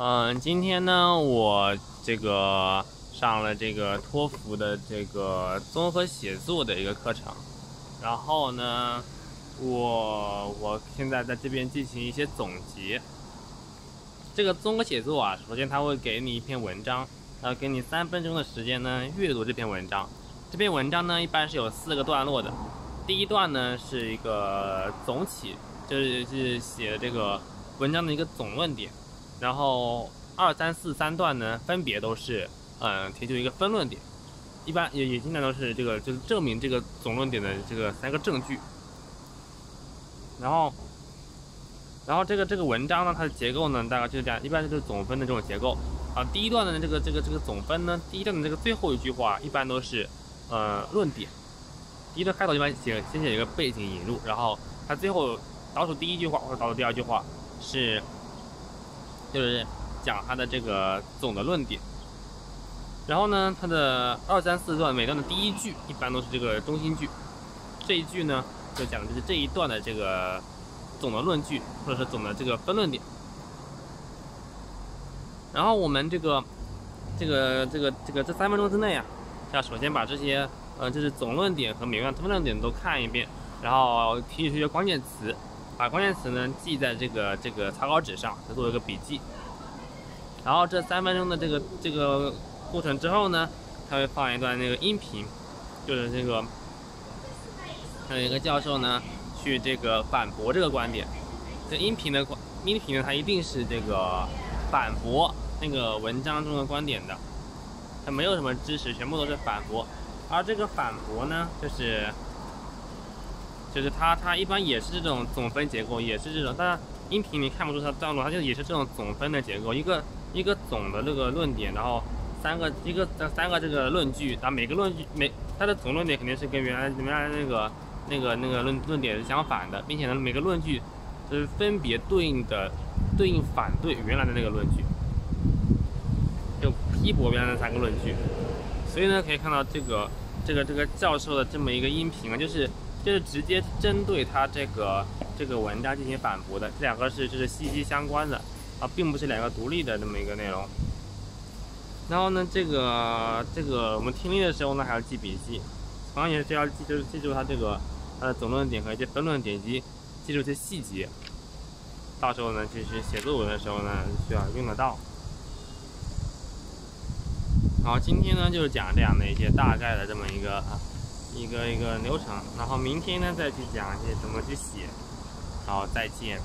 嗯，今天呢，我这个上了这个托福的这个综合写作的一个课程，然后呢，我我现在在这边进行一些总结。这个综合写作啊，首先他会给你一篇文章，然后给你三分钟的时间呢阅读这篇文章。这篇文章呢，一般是有四个段落的。第一段呢是一个总起，就是是写这个文章的一个总论点。然后二三四三段呢，分别都是嗯提出一个分论点，一般也也经常都是这个就是证明这个总论点的这个三个证据。然后，然后这个这个文章呢，它的结构呢，大概就是这样，一般就是总分的这种结构。啊，第一段的这个这个这个总分呢，第一段的这个最后一句话，一般都是呃论点。第一段开头一般写先写一个背景引入，然后它最后倒数第一句话或者倒数第二句话是。就是讲它的这个总的论点，然后呢，它的二三四段每段的第一句一般都是这个中心句，这一句呢就讲的就是这一段的这个总的论据或者是总的这个分论点。然后我们这个这个这个这个这三分钟之内啊，要首先把这些呃就是总论点和每段分论点都看一遍，然后提取出一些关键词。把关键词呢记在这个这个草稿纸上，再做一个笔记。然后这三分钟的这个这个过程之后呢，他会放一段那个音频，就是这个还有一个教授呢去这个反驳这个观点。这音频的音频呢，它一定是这个反驳那个文章中的观点的，它没有什么知识，全部都是反驳。而这个反驳呢，就是。就是它，它一般也是这种总分结构，也是这种。当然，音频你看不出它段落，它就也是这种总分的结构，一个一个总的这个论点，然后三个一个三个这个论据，然后每个论据每它的总论点肯定是跟原来原来那个那个那个论论点是相反的，并且呢每个论据就是分别对应的对应反对原来的那个论据，就批驳原来的三个论据。所以呢，可以看到这个这个这个教授的这么一个音频啊，就是。就是直接针对他这个这个文章进行反驳的，这两个是就是息息相关的啊，并不是两个独立的这么一个内容。然后呢，这个这个我们听力的时候呢，还要记笔记，同样也是要记住记住它这个它的总论点和一些分论点以及记住一些细节，到时候呢，就是写作文的时候呢，需要用得到。好，今天呢就是讲这样的一些大概的这么一个。一个一个流程，然后明天呢再去讲一些怎么去写。好，再见。